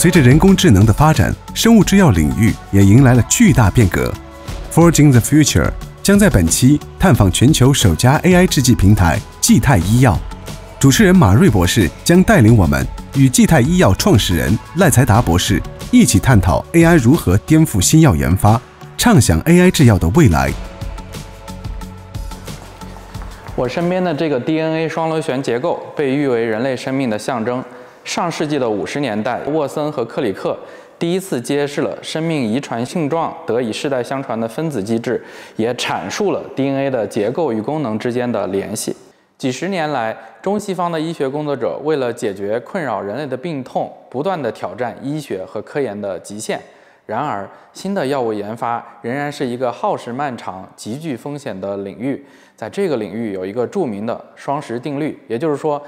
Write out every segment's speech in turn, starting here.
随着人工智能的发展，生物制药领域也迎来了巨大变革。Forging the Future 将在本期探访全球首家 AI 制剂平台济泰医药。主持人马瑞博士将带领我们与济泰医药创始人赖才达博士一起探讨 AI 如何颠覆新药研发，畅想 AI 制药的未来。我身边的这个 DNA 双螺旋结构被誉为人类生命的象征。上世纪的五十年代，沃森和克里克第一次揭示了生命遗传性状得以世代相传的分子机制，也阐述了 DNA 的结构与功能之间的联系。几十年来，中西方的医学工作者为了解决困扰人类的病痛，不断地挑战医学和科研的极限。然而，新的药物研发仍然是一个耗时漫长、极具风险的领域。在这个领域，有一个著名的双十定律，也就是说，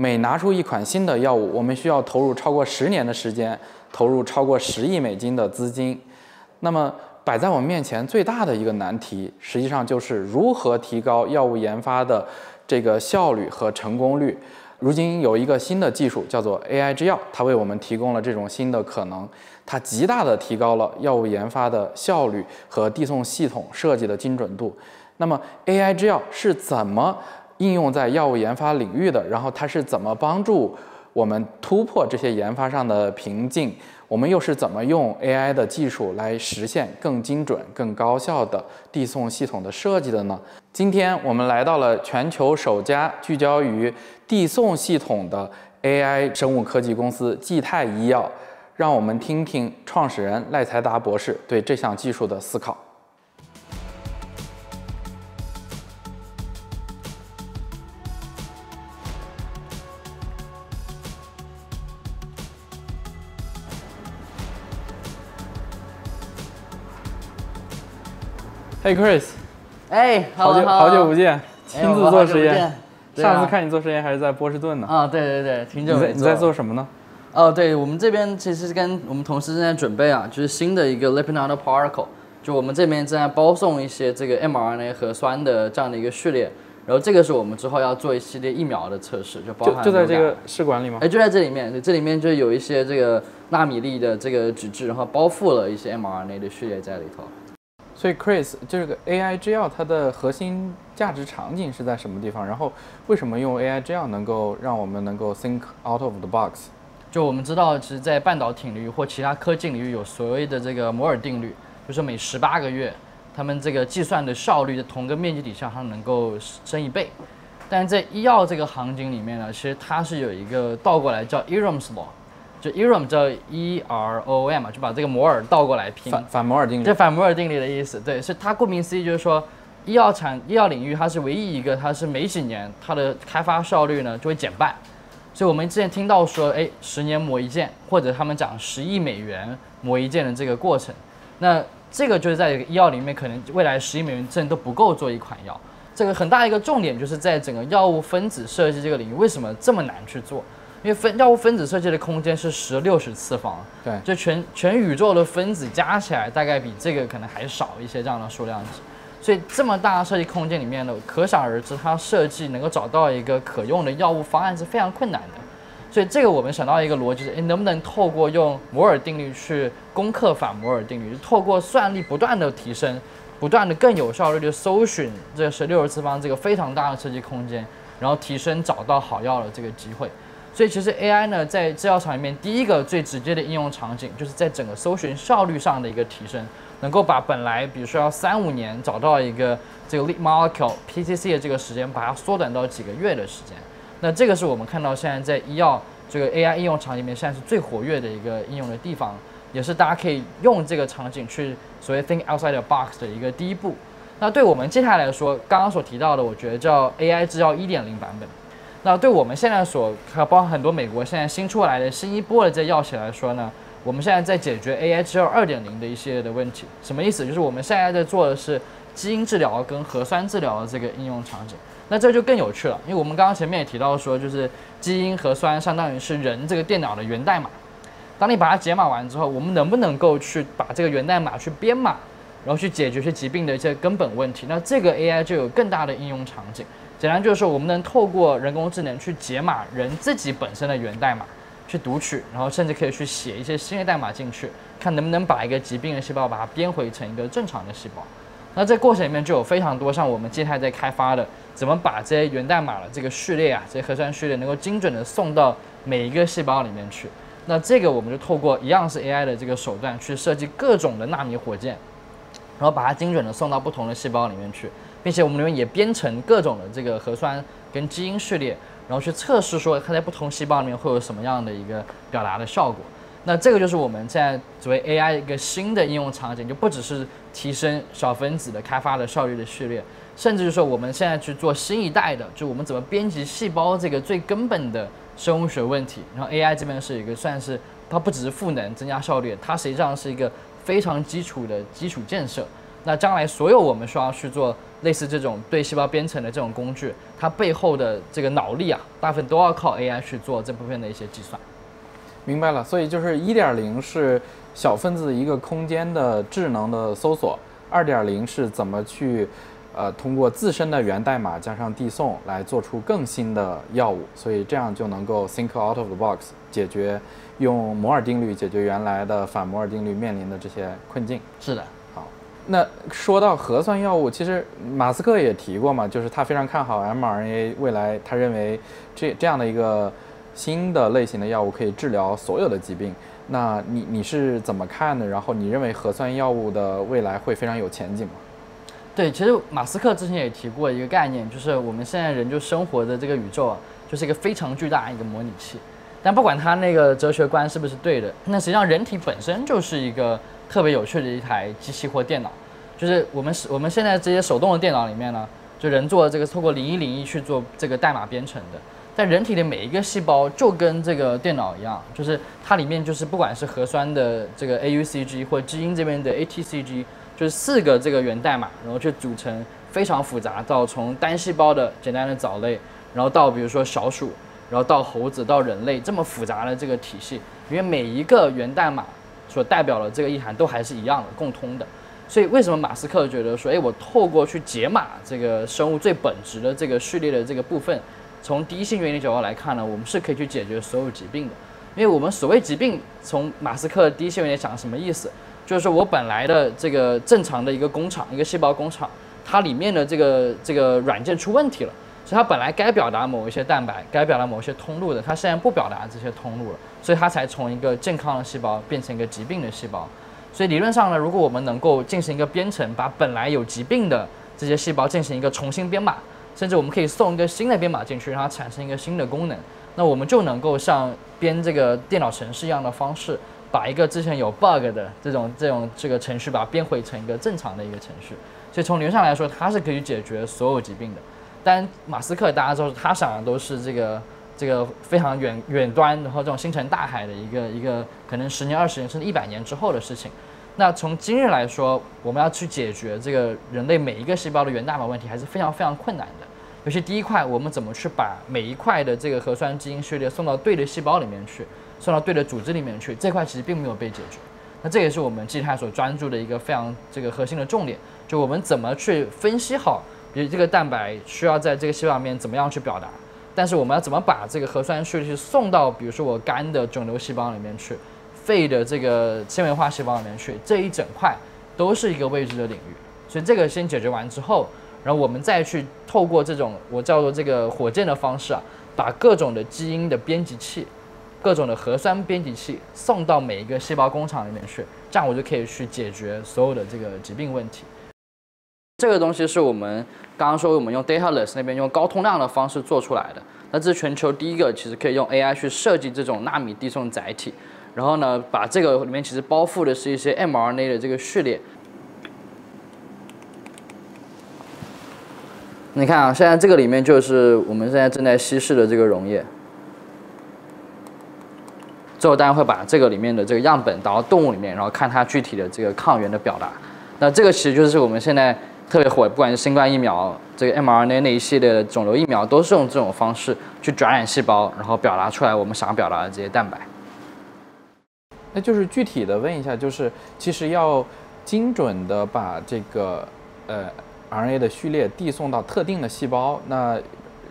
每拿出一款新的药物，我们需要投入超过十年的时间，投入超过十亿美金的资金。那么，摆在我们面前最大的一个难题，实际上就是如何提高药物研发的这个效率和成功率。如今有一个新的技术叫做 AI 制药，它为我们提供了这种新的可能。它极大的提高了药物研发的效率和递送系统设计的精准度。那么 AI 制药是怎么应用在药物研发领域的？然后它是怎么帮助我们突破这些研发上的瓶颈？我们又是怎么用 AI 的技术来实现更精准、更高效的递送系统的设计的呢？今天我们来到了全球首家聚焦于递送系统的 AI 生物科技公司济泰医药。让我们听听创始人赖才达博士对这项技术的思考。Hey Chris，哎，好久好久不见，亲自做实验。上次看你做实验还是在波士顿呢。啊，对对对，挺久没做。你在做什么呢？哦，对我们这边其实跟我们同事正在准备啊，就是新的一个 lipid nanoparticle，就我们这边正在包送一些这个 mRNA 核酸的这样的一个序列，然后这个是我们之后要做一系列疫苗的测试，就包含就在这个试管里吗？哎，就在这里面，这里面就有一些这个纳米粒的这个纸质，然后包覆了一些 mRNA 的序列在里头。所以 Chris，这个 AI 制药它的核心价值场景是在什么地方？然后为什么用 AI 制药能够让我们能够 think out of the box？就我们知道，其实，在半导体领域或其他科技领域，有所谓的这个摩尔定律，就是每十八个月，他们这个计算的效率在同个面积底下，它能够升一倍。但在医药这个行景里面呢，其实它是有一个倒过来叫 Erom's law，就 Erom 叫 E R O M 嘛，就把这个摩尔倒过来拼，反反摩尔定律，这反摩尔定律的意思。对，所以它顾名思义就是说，医药产医药领域它是唯一一个，它是每几年它的开发效率呢就会减半。所以我们之前听到说，哎，十年磨一剑，或者他们讲十亿美元磨一剑的这个过程，那这个就是在医药里面，可能未来十亿美元真的都不够做一款药。这个很大一个重点就是在整个药物分子设计这个领域，为什么这么难去做？因为分药物分子设计的空间是十六十次方，对，就全全宇宙的分子加起来大概比这个可能还少一些这样的数量级。所以这么大的设计空间里面呢，可想而知，它设计能够找到一个可用的药物方案是非常困难的。所以这个我们想到一个逻辑是：诶，能不能透过用摩尔定律去攻克反摩尔定律？透过算力不断的提升，不断的更有效率的搜寻这十六十次方这个非常大的设计空间，然后提升找到好药的这个机会。所以其实 AI 呢，在制药厂里面，第一个最直接的应用场景，就是在整个搜寻效率上的一个提升。能够把本来比如说要三五年找到一个这个 lead molecule PCC 的这个时间，把它缩短到几个月的时间。那这个是我们看到现在在医药这个 AI 应用场里面，现在是最活跃的一个应用的地方，也是大家可以用这个场景去所谓 think outside the box 的一个第一步。那对我们接下来来说，刚刚所提到的，我觉得叫 AI 制药一点零版本。那对我们现在所包括很多美国现在新出来的新一波的这些药企来说呢？我们现在在解决 AI 制药二点零的一些的问题，什么意思？就是我们现在在做的是基因治疗跟核酸治疗的这个应用场景。那这就更有趣了，因为我们刚刚前面也提到说，就是基因核酸相当于是人这个电脑的源代码。当你把它解码完之后，我们能不能够去把这个源代码去编码，然后去解决一些疾病的一些根本问题？那这个 AI 就有更大的应用场景。简单就是说，我们能透过人工智能去解码人自己本身的源代码。去读取，然后甚至可以去写一些新的代码进去，看能不能把一个疾病的细胞把它编回成一个正常的细胞。那这过程里面就有非常多像我们基泰在开发的，怎么把这些源代码的这个序列啊，这些核酸序列能够精准的送到每一个细胞里面去。那这个我们就透过一样是 AI 的这个手段去设计各种的纳米火箭，然后把它精准的送到不同的细胞里面去，并且我们里面也编程各种的这个核酸跟基因序列。然后去测试说它在不同细胞里面会有什么样的一个表达的效果。那这个就是我们现在作为 AI 一个新的应用场景，就不只是提升小分子的开发的效率的序列，甚至就是说我们现在去做新一代的，就我们怎么编辑细胞这个最根本的生物学问题。然后 AI 这边是一个算是它不只是赋能增加效率，它实际上是一个非常基础的基础建设。那将来所有我们需要去做类似这种对细胞编程的这种工具，它背后的这个脑力啊，大部分都要靠 AI 去做这部分的一些计算。明白了，所以就是一点零是小分子一个空间的智能的搜索，二点零是怎么去呃通过自身的源代码加上递送来做出更新的药物，所以这样就能够 think out of the box，解决用摩尔定律解决原来的反摩尔定律面临的这些困境。是的。那说到核酸药物，其实马斯克也提过嘛，就是他非常看好 mRNA 未来，他认为这这样的一个新的类型的药物可以治疗所有的疾病。那你你是怎么看的？然后你认为核酸药物的未来会非常有前景吗？对，其实马斯克之前也提过一个概念，就是我们现在人就生活的这个宇宙啊，就是一个非常巨大的一个模拟器。但不管他那个哲学观是不是对的，那实际上人体本身就是一个。特别有趣的一台机器或电脑，就是我们是我们现在这些手动的电脑里面呢，就人做这个透过零一零一去做这个代码编程的。但人体的每一个细胞就跟这个电脑一样，就是它里面就是不管是核酸的这个 AUCG 或基因这边的 ATCG，就是四个这个源代码，然后去组成非常复杂到从单细胞的简单的藻类，然后到比如说小鼠，然后到猴子到人类这么复杂的这个体系，因为每一个源代码。所代表的这个意涵都还是一样的，共通的。所以为什么马斯克觉得说，哎，我透过去解码这个生物最本质的这个序列的这个部分，从第一性原理角度来看呢，我们是可以去解决所有疾病的。因为我们所谓疾病，从马斯克第一性原理讲什么意思？就是说我本来的这个正常的一个工厂，一个细胞工厂，它里面的这个这个软件出问题了。所以它本来该表达某一些蛋白，该表达某些通路的，它现在不表达这些通路了，所以它才从一个健康的细胞变成一个疾病的细胞。所以理论上呢，如果我们能够进行一个编程，把本来有疾病的这些细胞进行一个重新编码，甚至我们可以送一个新的编码进去，让它产生一个新的功能，那我们就能够像编这个电脑程式一样的方式，把一个之前有 bug 的这种这种这个程序，把它编回成一个正常的一个程序。所以从理论上来说，它是可以解决所有疾病的。但马斯克大家知道，他想的都是这个这个非常远远端，然后这种星辰大海的一个一个可能十年、二十年甚至一百年之后的事情。那从今日来说，我们要去解决这个人类每一个细胞的源代码问题，还是非常非常困难的。尤其第一块，我们怎么去把每一块的这个核酸基因序列送到对的细胞里面去，送到对的组织里面去，这块其实并没有被解决。那这也是我们基泰所专注的一个非常这个核心的重点，就我们怎么去分析好。比如这个蛋白需要在这个细胞里面怎么样去表达，但是我们要怎么把这个核酸序列送到，比如说我肝的肿瘤细胞里面去，肺的这个纤维化细胞里面去，这一整块都是一个未知的领域。所以这个先解决完之后，然后我们再去透过这种我叫做这个火箭的方式啊，把各种的基因的编辑器、各种的核酸编辑器送到每一个细胞工厂里面去，这样我就可以去解决所有的这个疾病问题。这个东西是我们刚刚说我们用 Dataless 那边用高通量的方式做出来的。那这是全球第一个，其实可以用 AI 去设计这种纳米递送载体。然后呢，把这个里面其实包覆的是一些 mRNA 的这个序列。你看啊，现在这个里面就是我们现在正在稀释的这个溶液。最后当然会把这个里面的这个样本导到动物里面，然后看它具体的这个抗原的表达。那这个其实就是我们现在。特别火，不管是新冠疫苗、这个 mRNA 那一系列的肿瘤疫苗，都是用这种方式去转染细胞，然后表达出来我们想表达的这些蛋白。那就是具体的问一下，就是其实要精准的把这个呃 RNA 的序列递送到特定的细胞，那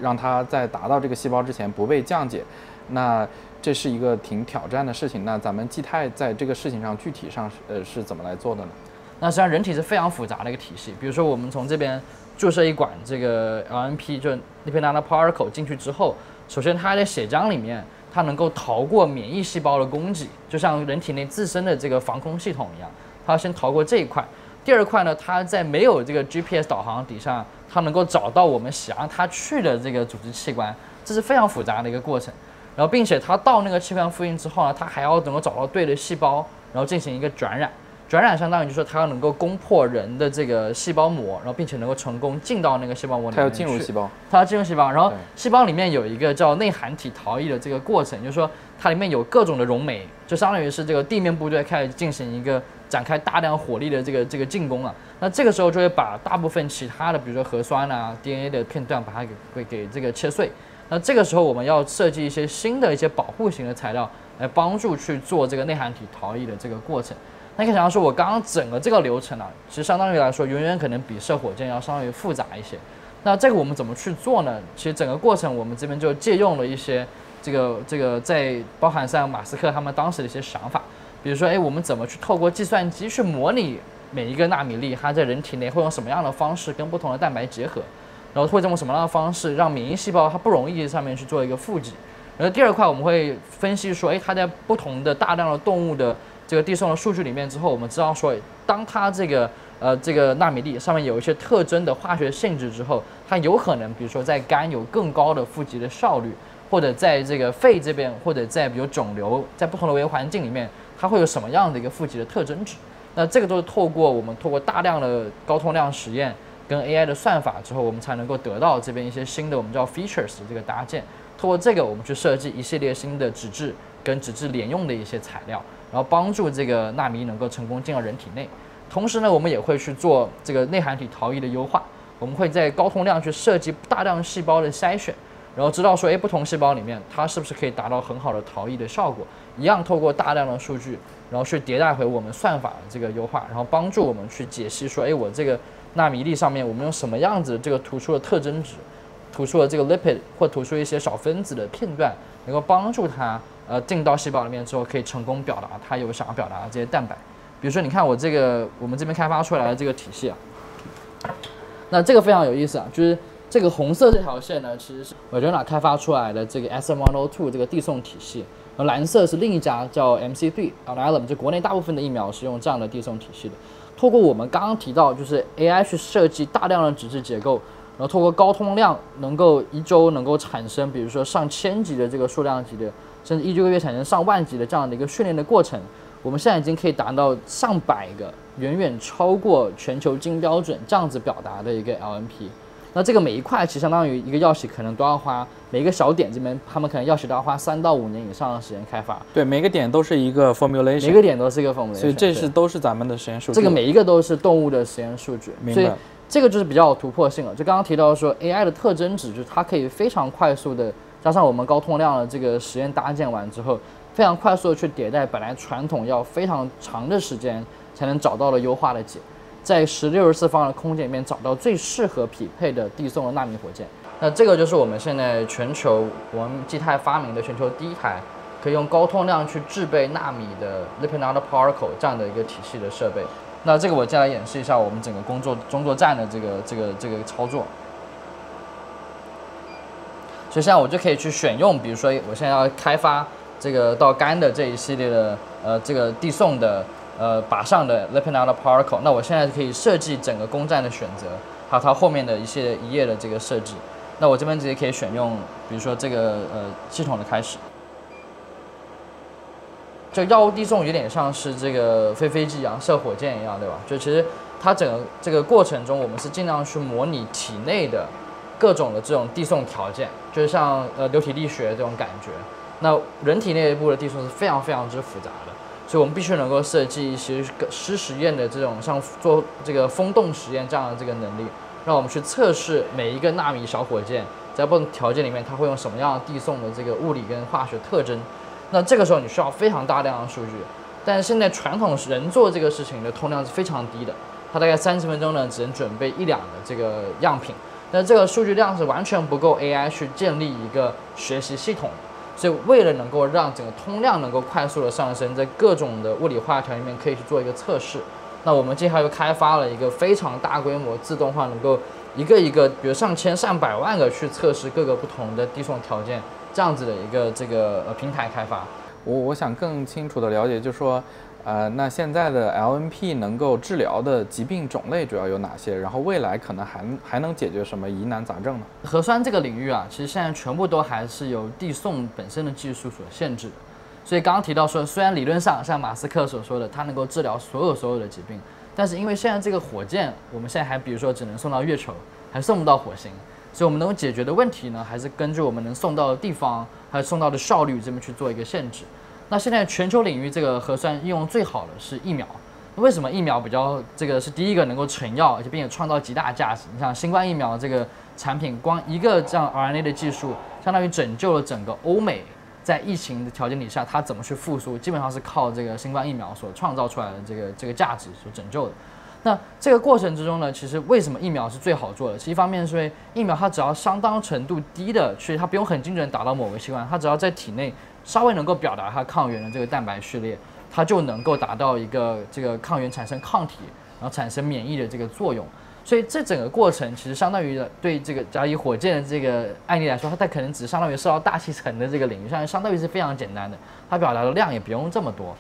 让它在达到这个细胞之前不被降解。那这是一个挺挑战的事情。那咱们基泰在这个事情上具体上是呃是怎么来做的呢？那实际上人体是非常复杂的一个体系。比如说我们从这边注射一管这个 LNP，就 lipid nanoparticle 进去之后，首先它在血浆里面，它能够逃过免疫细胞的攻击，就像人体内自身的这个防空系统一样，它先逃过这一块。第二块呢，它在没有这个 GPS 导航底下，它能够找到我们想让它去的这个组织器官，这是非常复杂的一个过程。然后，并且它到那个器官附近之后呢，它还要能够找到对的细胞，然后进行一个转染。转染相当于就是说它要能够攻破人的这个细胞膜，然后并且能够成功进到那个细胞膜里面它要进入细胞，它要进入细胞。然后细胞里面有一个叫内含体逃逸的这个过程，就是说它里面有各种的溶酶，就相当于是这个地面部队开始进行一个展开大量火力的这个这个进攻了。那这个时候就会把大部分其他的，比如说核酸啊、DNA 的片段，把它给给给这个切碎。那这个时候我们要设计一些新的一些保护型的材料，来帮助去做这个内含体逃逸的这个过程。那可以想象说，我刚刚整个这个流程啊，其实相当于来说，远远可能比射火箭要稍微复杂一些。那这个我们怎么去做呢？其实整个过程我们这边就借用了一些这个这个在包含像马斯克他们当时的一些想法，比如说，哎，我们怎么去透过计算机去模拟每一个纳米粒它在人体内会用什么样的方式跟不同的蛋白结合，然后会用什么样的方式让免疫细胞它不容易上面去做一个复制。然后第二块我们会分析说，哎，它在不同的大量的动物的这个递送的数据里面之后，我们知道说，当它这个呃这个纳米粒上面有一些特征的化学性质之后，它有可能比如说在肝有更高的复集的效率，或者在这个肺这边，或者在比如肿瘤在不同的微环境里面，它会有什么样的一个复集的特征值？那这个都是透过我们透过大量的高通量实验跟 AI 的算法之后，我们才能够得到这边一些新的我们叫 features 的这个搭建。通过这个，我们去设计一系列新的脂质跟脂质联用的一些材料，然后帮助这个纳米能够成功进到人体内。同时呢，我们也会去做这个内含体逃逸的优化，我们会在高通量去设计大量细胞的筛选，然后知道说，哎，不同细胞里面它是不是可以达到很好的逃逸的效果，一样透过大量的数据，然后去迭代回我们算法的这个优化，然后帮助我们去解析说，哎，我这个纳米粒上面我们用什么样子这个突出的特征值。突出了这个 lipid 或突出一些小分子的片段，能够帮助它呃进到细胞里面之后，可以成功表达它有想要表达的这些蛋白。比如说，你看我这个我们这边开发出来的这个体系啊，那这个非常有意思啊，就是这个红色这条线呢，其实是 m o d e n a 开发出来的这个 SM102 这个递送体系，而蓝色是另一家叫 MC3 Alnylam，就国内大部分的疫苗是用这样的递送体系的。透过我们刚刚提到，就是 AI 去设计大量的脂质结构。然后通过高通量，能够一周能够产生，比如说上千级的这个数量级的，甚至一个月产生上万级的这样的一个训练的过程，我们现在已经可以达到上百个，远远超过全球金标准这样子表达的一个 LNP。那这个每一块其实相当于一个药企可能都要花每一个小点这边，他们可能药企都要花三到五年以上的时间开发，对，每个点都是一个 formulation，每个点都是一个 formulation，所以这是都是咱们的实验数据。这个每一个都是动物的实验数据，所以明白。这个就是比较有突破性了。就刚刚提到说，AI 的特征值，就是它可以非常快速的加上我们高通量的这个实验搭建完之后，非常快速的去迭代本来传统要非常长的时间才能找到的优化的解，在十六十四方的空间里面找到最适合匹配的递送的纳米火箭。那这个就是我们现在全球我们基泰发明的全球第一台可以用高通量去制备纳米的 lipid nanoparticle 这样的一个体系的设备。那这个我再来演示一下我们整个工作工作站的这个这个这个操作。所以现在我就可以去选用，比如说我现在要开发这个到干的这一系列的呃这个递送的呃靶上的 lipid nanoparticle，那我现在可以设计整个攻占的选择，还有它后面的一些一页的这个设置。那我这边直接可以选用，比如说这个呃系统的开始。就药物递送有点像是这个飞飞机一样，射火箭一样，对吧？就其实它整个这个过程中，我们是尽量去模拟体内的各种的这种递送条件，就是像呃流体力学这种感觉。那人体内部的递送是非常非常之复杂的，所以我们必须能够设计一些实实验的这种像做这个风洞实验这样的这个能力，让我们去测试每一个纳米小火箭在不同条件里面它会用什么样的递送的这个物理跟化学特征。那这个时候你需要非常大量的数据，但是现在传统人做这个事情的通量是非常低的，它大概三十分钟呢只能准备一两个这个样品，那这个数据量是完全不够 AI 去建立一个学习系统。所以为了能够让整个通量能够快速的上升，在各种的物理化条里面可以去做一个测试。那我们接下来又开发了一个非常大规模自动化，能够一个一个，比如上千上百万个去测试各个不同的递送条件，这样子的一个这个呃平台开发。我我想更清楚的了解，就是说。呃，那现在的 LNP 能够治疗的疾病种类主要有哪些？然后未来可能还还能解决什么疑难杂症呢？核酸这个领域啊，其实现在全部都还是由递送本身的技术所限制的。所以刚刚提到说，虽然理论上像马斯克所说的，它能够治疗所有所有的疾病，但是因为现在这个火箭，我们现在还比如说只能送到月球，还送不到火星，所以我们能够解决的问题呢，还是根据我们能送到的地方，还有送到的效率这么去做一个限制。那现在全球领域这个核酸应用最好的是疫苗，为什么疫苗比较这个是第一个能够成药，而且并且创造极大价值？你像新冠疫苗这个产品，光一个这样 RNA 的技术，相当于拯救了整个欧美在疫情的条件底下，它怎么去复苏，基本上是靠这个新冠疫苗所创造出来的这个这个价值所拯救的。那这个过程之中呢，其实为什么疫苗是最好做的？其实一方面是因为疫苗它只要相当程度低的，去它不用很精准打到某个器官，它只要在体内。稍微能够表达它抗原的这个蛋白序列，它就能够达到一个这个抗原产生抗体，然后产生免疫的这个作用。所以这整个过程其实相当于对这个，假如以火箭的这个案例来说，它可能只相当于受到大气层的这个领域，上相当于是非常简单的，它表达的量也不用这么多。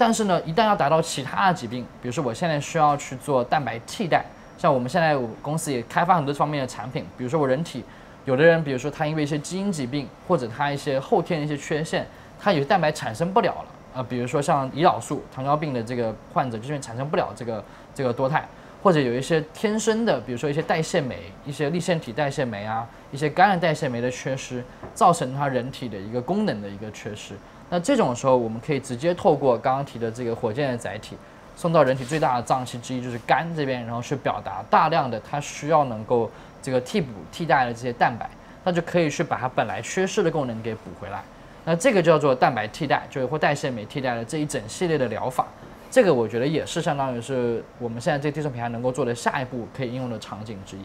但是呢，一旦要达到其他的疾病，比如说我现在需要去做蛋白替代，像我们现在公司也开发很多方面的产品，比如说我人体。有的人，比如说他因为一些基因疾病，或者他一些后天的一些缺陷，他有些蛋白产生不了了啊。比如说像胰岛素、糖尿病的这个患者，就是产生不了这个这个多肽，或者有一些天生的，比如说一些代谢酶、一些立腺体代谢酶啊，一些肝的代谢酶的缺失，造成他人体的一个功能的一个缺失。那这种时候，我们可以直接透过刚刚提的这个火箭的载体，送到人体最大的脏器之一就是肝这边，然后去表达大量的它需要能够。这个替补替代的这些蛋白，那就可以去把它本来缺失的功能给补回来。那这个叫做蛋白替代，就是或代谢酶替代了这一整系列的疗法。这个我觉得也是相当于是我们现在这个递送平台能够做的下一步可以应用的场景之一。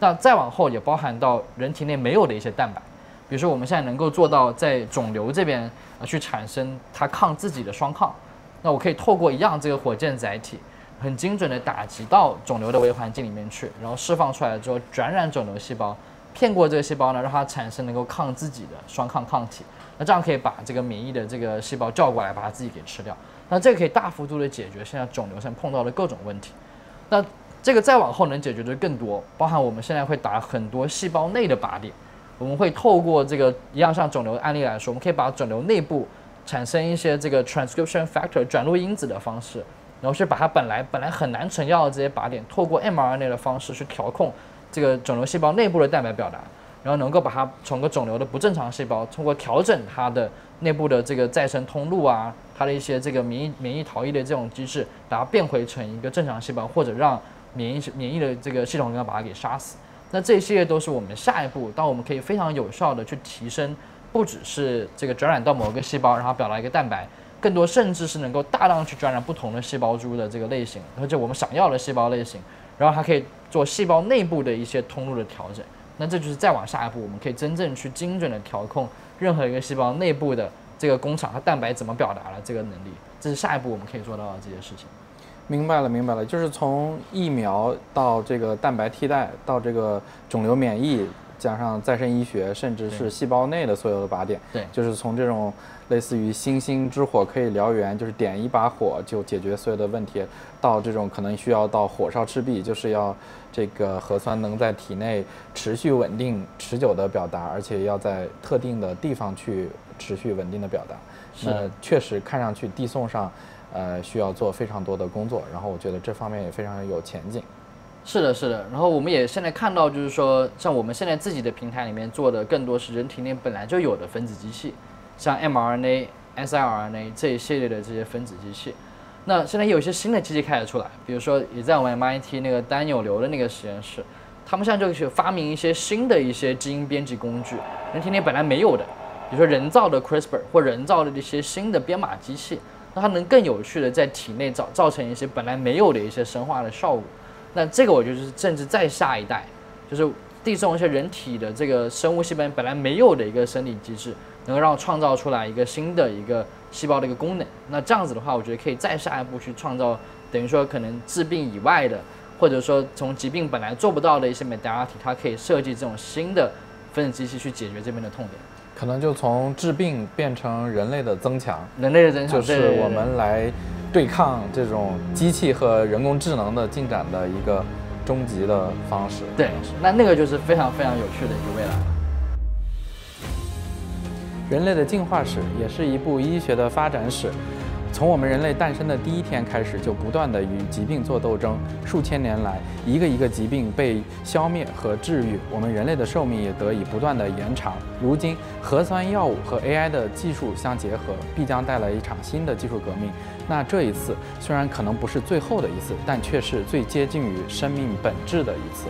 那再往后也包含到人体内没有的一些蛋白，比如说我们现在能够做到在肿瘤这边啊去产生它抗自己的双抗，那我可以透过一样这个火箭载体。很精准的打击到肿瘤的微环境里面去，然后释放出来之后，转染肿瘤细胞，骗过这个细胞呢，让它产生能够抗自己的双抗抗体，那这样可以把这个免疫的这个细胞叫过来，把它自己给吃掉。那这个可以大幅度的解决现在肿瘤上碰到的各种问题。那这个再往后能解决的更多，包含我们现在会打很多细胞内的靶点，我们会透过这个一样像肿瘤的案例来说，我们可以把肿瘤内部产生一些这个 transcription factor 转录因子的方式。然后去把它本来本来很难成药的这些靶点，透过 mRNA 的方式去调控这个肿瘤细胞内部的蛋白表达，然后能够把它从个肿瘤的不正常细胞，通过调整它的内部的这个再生通路啊，它的一些这个免疫免疫逃逸的这种机制，把它变回成一个正常细胞，或者让免疫免疫的这个系统能够把它给杀死。那这一系列都是我们下一步，当我们可以非常有效的去提升，不只是这个转染到某个细胞，然后表达一个蛋白。更多甚至是能够大量去转染不同的细胞株的这个类型，而且我们想要的细胞类型，然后还可以做细胞内部的一些通路的调整。那这就是再往下一步，我们可以真正去精准的调控任何一个细胞内部的这个工厂，和蛋白怎么表达了这个能力。这是下一步我们可以做到的这些事情。明白了，明白了，就是从疫苗到这个蛋白替代，到这个肿瘤免疫。加上再生医学，甚至是细胞内的所有的靶点，对，就是从这种类似于星星之火可以燎原，就是点一把火就解决所有的问题，到这种可能需要到火烧赤壁，就是要这个核酸能在体内持续稳定、持久的表达，而且要在特定的地方去持续稳定的表达。是确实看上去递送上，呃，需要做非常多的工作，然后我觉得这方面也非常有前景。是的，是的。然后我们也现在看到，就是说，像我们现在自己的平台里面做的更多是人体内本来就有的分子机器，像 mRNA、siRNA 这一系列的这些分子机器。那现在有一些新的机器开始出来，比如说也在我们 MIT 那个丹纽流的那个实验室，他们现在就去发明一些新的一些基因编辑工具，人体内本来没有的，比如说人造的 CRISPR 或人造的这些新的编码机器，那它能更有趣的在体内造造成一些本来没有的一些生化的效果。那这个我觉得是甚至再下一代，就是递送一些人体的这个生物细胞本来没有的一个生理机制，能够让创造出来一个新的一个细胞的一个功能。那这样子的话，我觉得可以再下一步去创造，等于说可能治病以外的，或者说从疾病本来做不到的一些 modality，它可以设计这种新的分子机器去解决这边的痛点。可能就从治病变成人类的增强，人类的增强就是我们来对抗这种机器和人工智能的进展的一个终极的方式。对，那那个就是非常非常有趣的一个未来了。人类的进化史也是一部医学的发展史。从我们人类诞生的第一天开始，就不断的与疾病做斗争。数千年来，一个一个疾病被消灭和治愈，我们人类的寿命也得以不断的延长。如今，核酸药物和 AI 的技术相结合，必将带来一场新的技术革命。那这一次虽然可能不是最后的一次，但却是最接近于生命本质的一次。